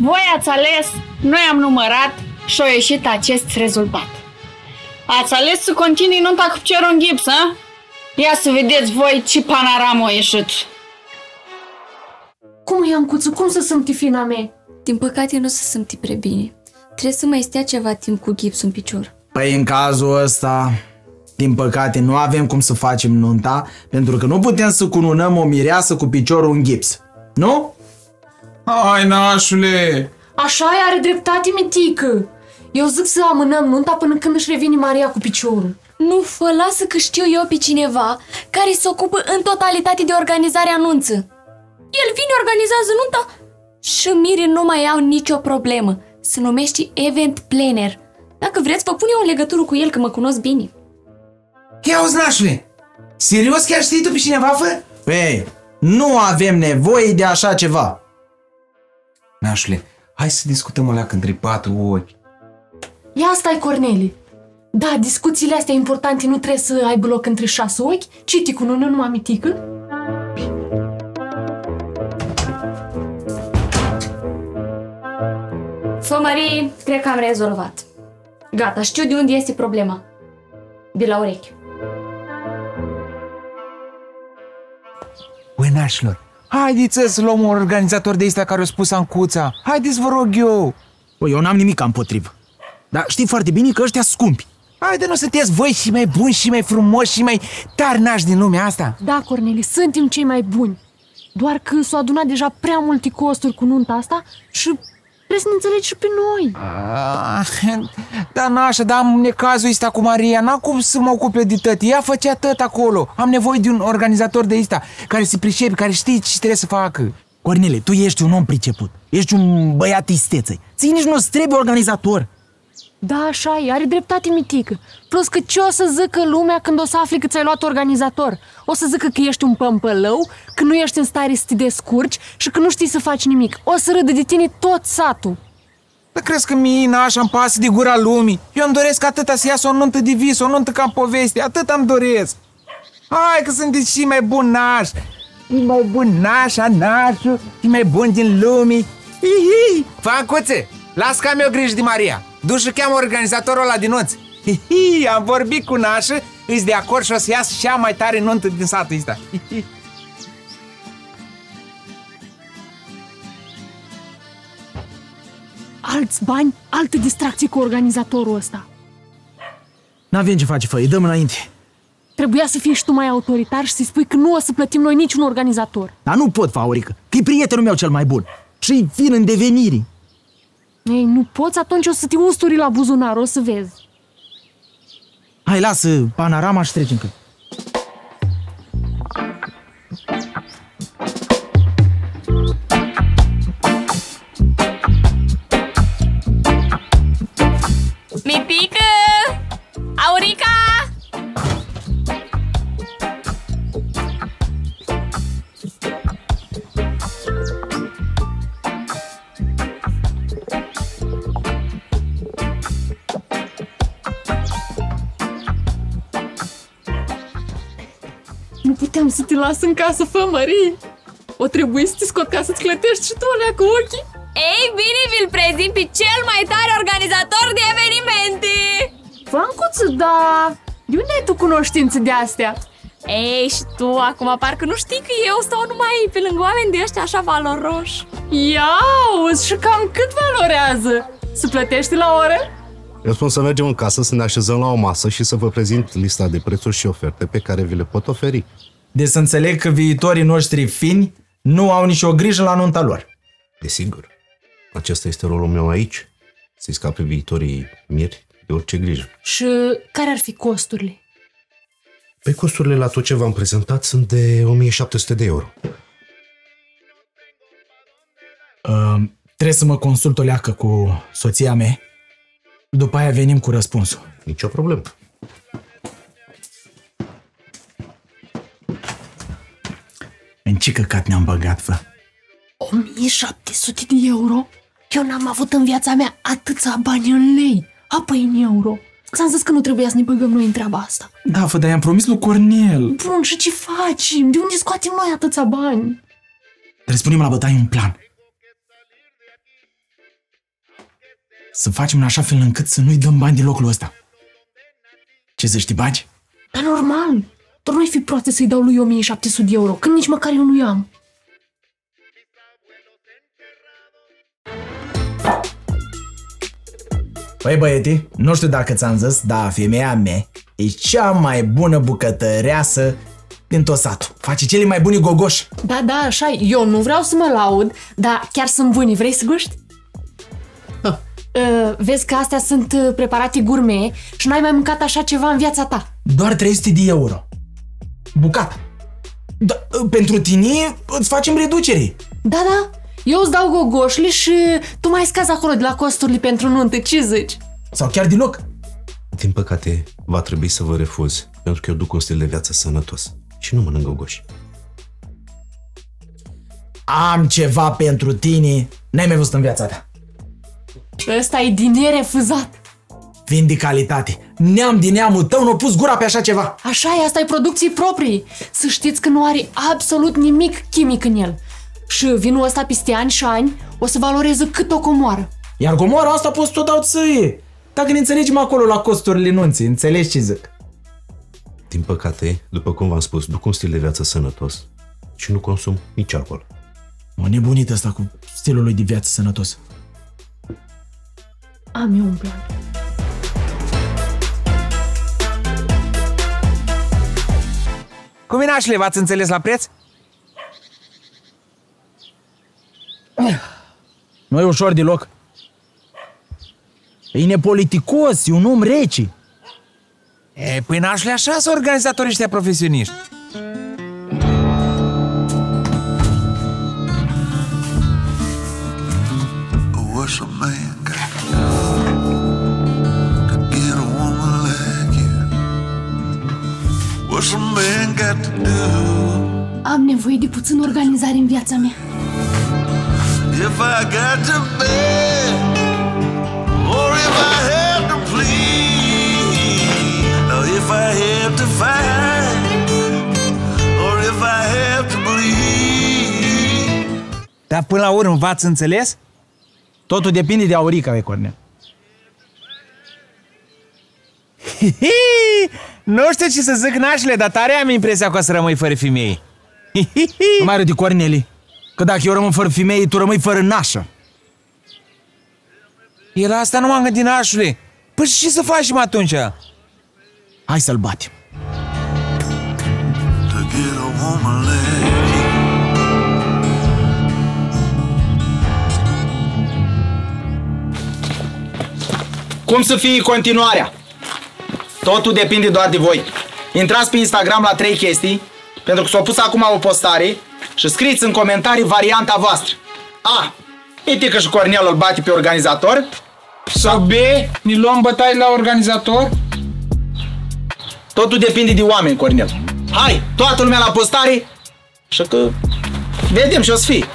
Voi ați ales, noi am numărat și a ieșit acest rezultat. Ați ales să continui nunta cu piciorul în gips, a? Ia să vedeți voi ce panoramă a ieșit. Cum e, Ancuță? Cum să simți fina mea? Din păcate nu se simți prea bine. Trebuie să mai stea ceva timp cu gipsul în picior. Păi în cazul ăsta, din păcate, nu avem cum să facem nunta, pentru că nu putem să cununăm o mireasă cu piciorul în gips. Nu? Hai, nașule! Așa e, are dreptate, mitică. Eu zic să amânăm nunta până când își revine Maria cu piciorul. Nu, fă, lasă că știu eu pe cineva care se ocupă în totalitate de organizarea anunță. El vine, organizează nunta și Miri nu mai au nicio problemă. Se numește Event Planner. Dacă vreți, vă pun eu în legătură cu el, că mă cunosc bine. Ia auzi, nașule! Serios chiar știi tu pe cineva, fă? Ei, nu avem nevoie de așa ceva. Nașule, hai să discutăm alea între patru ochi. Ia stai, Corneli. Da, discuțiile astea importante nu trebuie să aibă loc între șase ochi, ci cu nu numai mitică. Fă, Marie, cred că am rezolvat. Gata, știu de unde este problema. De la urechi. Băi, nașilor, haideți să luăm un organizator de ăsta care a spus Ancuța. Haideți, vă rog eu. Păi eu n-am nimic împotrivă. Dar știi foarte bine că ăștia scumpi. Haide, nu sunteți voi și mai buni și mai frumoși și mai tari nași din lumea asta? Da, Corneli, suntem cei mai buni. Doar că s-au adunat deja prea multe costuri cu nunta asta și trebuie să ne înțelegi și pe noi. Ah, da, nașa, dar am necazul ăsta cu Maria, n-am cum să mă ocupe de tăti. Ea făcea tot acolo. Am nevoie de un organizator de ăsta care se pricepe, care știe ce trebuie să facă. Cornele, tu ești un om priceput. Ești un băiat isteței. Ții nici nu-ți trebuie organizator. Da, așa e, are dreptate mitică. Plus că ce o să zică lumea când o să afli că ți-ai luat organizator? O să zică că ești un pămpălău, că nu ești în stare să te descurci și că nu știi să faci nimic. O să râdă de tine tot satul. Dar crezi că mie nașa îmi pasă de gura lumii? Eu îmi doresc atâta să iasă o nuntă de vis, o nuntă ca în poveste, atât îmi doresc. Hai că sunteți și mai bun naș. E mai bun nașa, nașul, e mai bun din lumii. Hihi! Fancuțe, las că am eu grijă de Maria. Duș și cheamă organizatorul ăla din nunți. Hihi, am vorbit cu nașă, îți de acord și o să iasă cea mai tare nuntă din satul ăsta. Hihi. Alți bani, alte distracții cu organizatorul ăsta. N-avem ce face, fă, îi dăm înainte. Trebuia să fii și tu mai autoritar și să-i spui că nu o să plătim noi niciun organizator. Dar nu pot, Faurică, că e prietenul meu cel mai bun. Și vin în devenire. Ei, nu poți? Atunci o să te usturi la buzunar, o să vezi. Hai, lasă panorama și trecem că. Puteam să te las în casă, fă, Marie. O trebuie să te scot ca să-ți clătești și tu alea cu ochii. Ei bine, vi-l prezint pe cel mai tare organizator de evenimente! Fancuță, da... De unde ai tu cunoștințe de astea? Ei, și tu, acum parcă nu știi că eu stau numai pe lângă oameni de ăștia așa valoroși. Ia uzi, și cam cât valorează? Se plătește la oră? Eu spun să mergem în casă, să ne așezăm la o masă și să vă prezint lista de prețuri și oferte pe care vi le pot oferi. Deci să înțeleg că viitorii noștri fini nu au nicio grijă la nunta lor. Desigur, acesta este rolul meu aici, să-i scape viitorii miri de orice grijă. Și care ar fi costurile? Pe costurile la tot ce v-am prezentat sunt de 1700 de euro. Uh, trebuie să mă consult o leacă cu soția mea. După aia venim cu răspunsul. Nicio problemă. Ce căcat ne-am băgat, fă? 1700 de euro? Eu n-am avut în viața mea atâția bani în lei, apoi în euro. Ți-am zis că nu trebuia să ne băgăm noi în treaba asta. Da, fă, dar i-am promis lui Cornel. Bun, și ce facem? De unde scoatem noi atâția bani? Trebuie să punem la bătaie un plan. să facem în așa fel încât să nu-i dăm bani din locul ăsta. Ce zici, știi bagi? Dar normal, doar nu-i fi proaste să-i dau lui 1700 de euro, când nici măcar eu nu am. Păi băieti, nu știu dacă ți-am zis, dar femeia mea e cea mai bună bucătăreasă din tot satul. Face cele mai buni gogoși. Da, da, așa e. Eu nu vreau să mă laud, dar chiar sunt buni. Vrei să guști? Uh, vezi că astea sunt uh, preparate gourmet și n-ai mai mâncat așa ceva în viața ta. Doar 300 de euro. Bucata. Da, pentru tine îți facem reducere. Da, da, eu îți dau gogoșli și tu mai scazi acolo de la costurile pentru nuntă. Ce zici? Sau chiar deloc. Din păcate, va trebui să vă refuz, pentru că eu duc un stil de viață sănătos și nu mănânc gogoși. Am ceva pentru tine. N-ai mai văzut în viața ta. Ăsta e din nerefuzat. Vin de calitate. Neam din neamul tău nu pus gura pe așa ceva. Așa e, asta e producții proprii. Să știți că nu are absolut nimic chimic în el. Și vinul ăsta peste ani și ani o să valoreze cât o comoară. Iar comoara asta poți tot dau ție. Dacă ne înțelegem acolo la costurile nunții, înțelegi ce zic? Din păcate, după cum v-am spus, duc un stil de viață sănătos și nu consum nici alcool. O nebunit asta cu stilul lui de viață sănătos. Am eu un plan. Cum e nașule, v-ați înțeles la preț? Nu e ușor deloc. E nepoliticos, e un om rece. E, păi nașule, așa sunt organizatorii ăștia profesioniști. Am nevoie de puțin organizare în viața mea. if I got to beg or if I have to plead or if I have to fight or if I have to bleed? Dar până la urmă, v-ați înțeles? Totul depinde de Aurica, e Cornel. Nu știu ce să zic, nașule, dar tare am impresia că o să rămâi fără femei. Nu mai râdi, Corneli. Că dacă eu rămân fără femei, tu rămâi fără nașă. E la asta nu m-am gândit, nașule. Păi și ce să facem atunci? Hai să-l batem. to get a woman like you. Cum să fie continuarea? Totul depinde doar de voi. Intrați pe Instagram la trei chestii, pentru că s-a pus acum o postare și scrieți în comentarii varianta voastră. A. Itică și Cornel îl bate pe organizator. Sau B, ne luăm bătaie la organizator? Totul depinde de oameni, Cornel. Hai, toată lumea la postare și că vedem și o să fie.